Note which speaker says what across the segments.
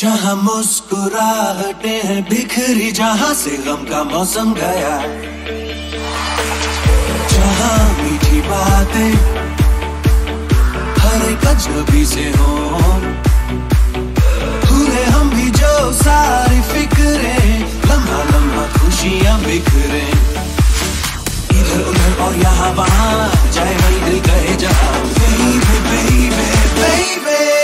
Speaker 1: जहाँ मुस्कुराहटे हैं, बिखरी जहाँ से गम का मौसम गया। जहाँ मीठी बातें हर एक अजनबी से हो। भूले हम भी जो सारी फिक्रे, लम्हा लम्हा खुशियाँ बिखरे। इधर उधर और यहाँ वहाँ जाए वही दिल कहे जहाँ। Baby baby baby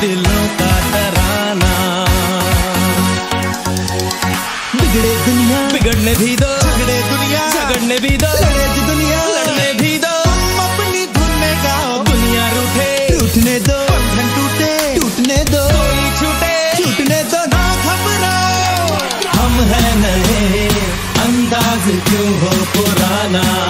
Speaker 2: दिलों का तराना
Speaker 3: बिगड़े दुनिया
Speaker 2: बिगड़ने भी दो।
Speaker 3: झगड़े दुनिया
Speaker 2: झगड़ने भी दो।
Speaker 3: लड़े दुनिया।
Speaker 2: लड़ने भी दो।
Speaker 3: तुम अपनी धुन में गाओ
Speaker 2: दुनिया रूठे
Speaker 3: टूटने दो। बंधन टूटे टूटने दो।
Speaker 2: कोई छूटे।
Speaker 3: छूटने दो ना घबराओ।
Speaker 2: हम है नए अंदाज क्यों हो पुराना?